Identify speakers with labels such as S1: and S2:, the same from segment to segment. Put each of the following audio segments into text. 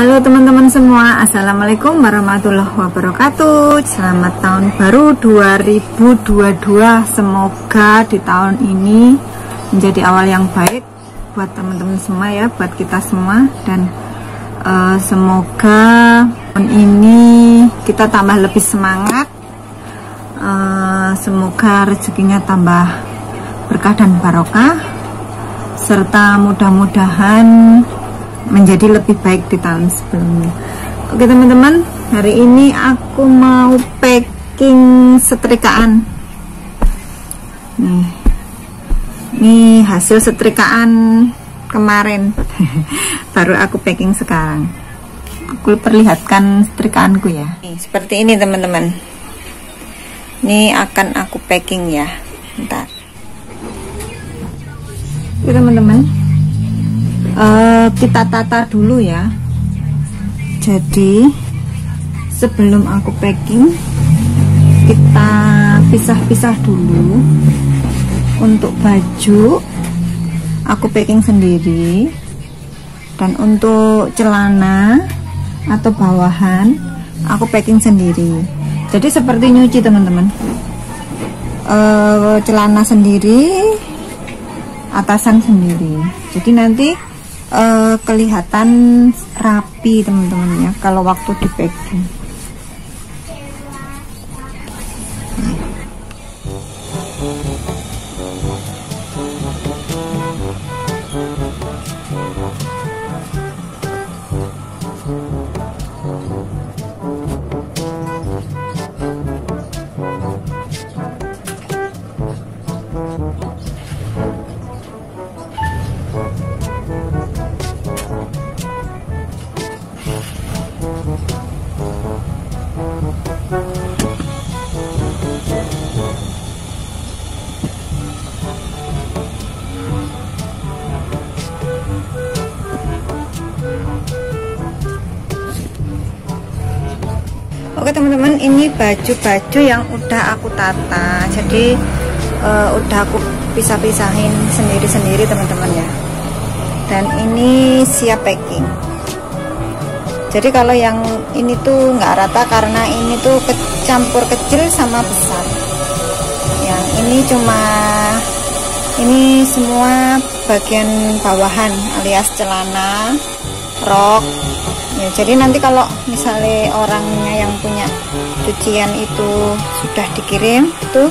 S1: Halo teman-teman semua Assalamualaikum warahmatullahi wabarakatuh. Selamat tahun baru 2022 Semoga di tahun ini Menjadi awal yang baik Buat teman-teman semua ya Buat kita semua. Dan uh, semoga tahun ini Kita tambah lebih semangat. Uh, Semoga rezekinya tambah berkah dan barokah. Serta mudah-mudahan menjadi lebih baik di tahun sebelumnya. Oke teman-teman hari ini aku mau packing setrikaan nih ini hasil setrikaan kemarin. Baru aku packing sekarang. Aku perlihatkan setrikaanku ya. Nih, seperti ini teman-teman. Ini akan aku packing ya. Oke teman-teman kita tata dulu ya. Jadi sebelum aku packing kita pisah-pisah dulu. Untuk baju aku packing sendiri. Dan untuk celana atau bawahan aku packing sendiri. Jadi seperti nyuci teman-teman. Uh, celana sendiri atasan sendiri. Jadi nanti uh, kelihatan rapi teman-teman ya kalau waktu di Oke teman-teman ini baju-baju yang udah aku tata. Jadi uh, udah aku pisah-pisahin sendiri-sendiri teman-teman ya. Dan ini siap packing. Jadi kalau yang ini tuh nggak rata karena ini tuh kecampur kecil sama besar. Yang ini cuma ini semua bagian bawahan alias celana rok ya jadi nanti kalau misalnya orangnya yang punya cucian itu sudah dikirim itu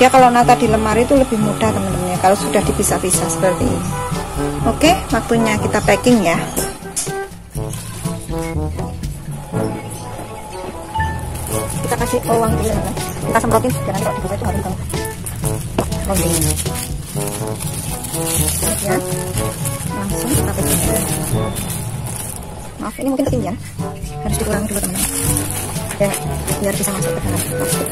S1: dia kalau nata di lemari itu lebih mudah teman-teman ya kalau sudah dipisah-pisah seperti ini. Oke waktunya kita packing ya. Kita kasih uang dulu ya kita semprotin nanti kalau dibuka itu harus loading ya maaf ini mungkin ketinggian. Harus dikurangi dulu teman-teman. Ya biar bisa masuk ke dalam. plastik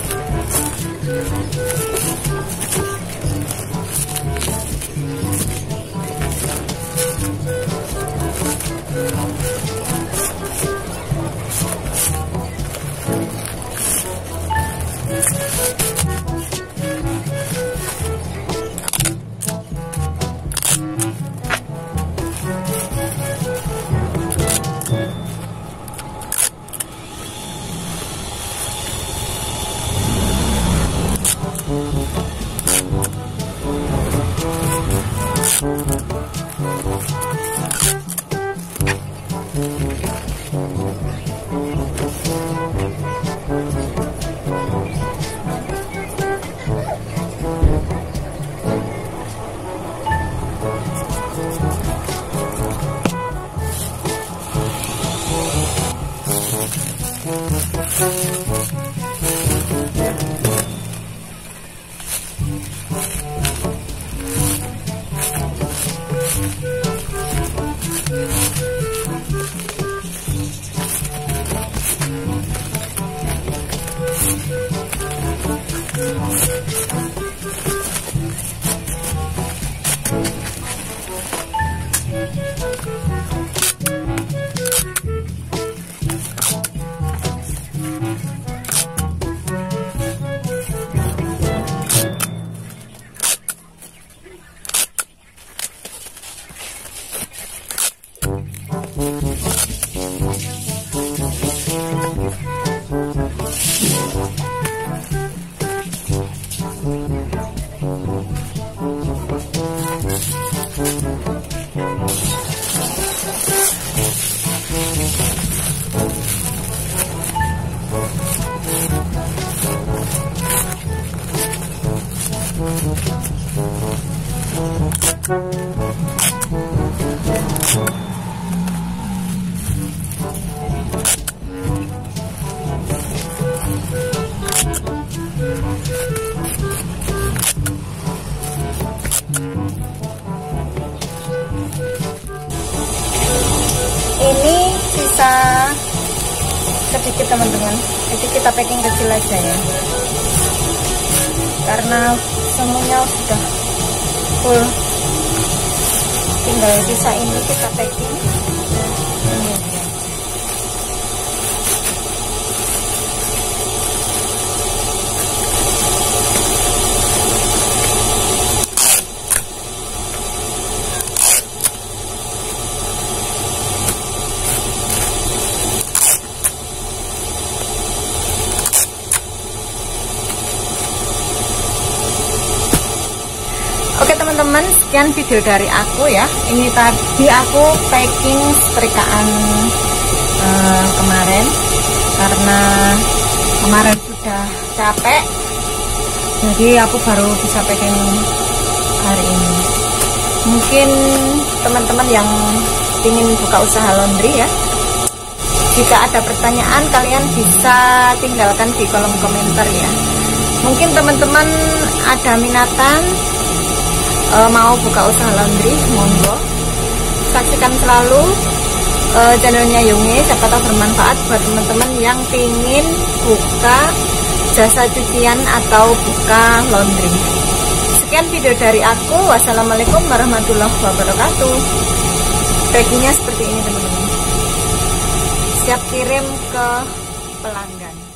S1: sedikit teman-teman. Jadi kita packing kecil aja ya. Karena semuanya sudah full. Tinggal sisa ini kita packing Oke teman-teman, sekian video dari aku ya. Ini tadi aku packing setrikaan uh, kemarin karena kemarin sudah capek, jadi aku baru bisa packing hari ini. Mungkin teman-teman yang ingin buka usaha laundry ya, jika ada pertanyaan kalian bisa tinggalkan di kolom komentar ya. Mungkin teman-teman ada minatan uh, mau buka usaha laundry monggo. Saksikan selalu uh, channelnya Yungi siapa tahu bermanfaat buat teman-teman yang ingin buka jasa cucian atau buka laundry. Sekian video dari aku. Wassalamualaikum warahmatullahi wabarakatuh. Packingnya seperti ini teman-teman. Siap kirim ke pelanggan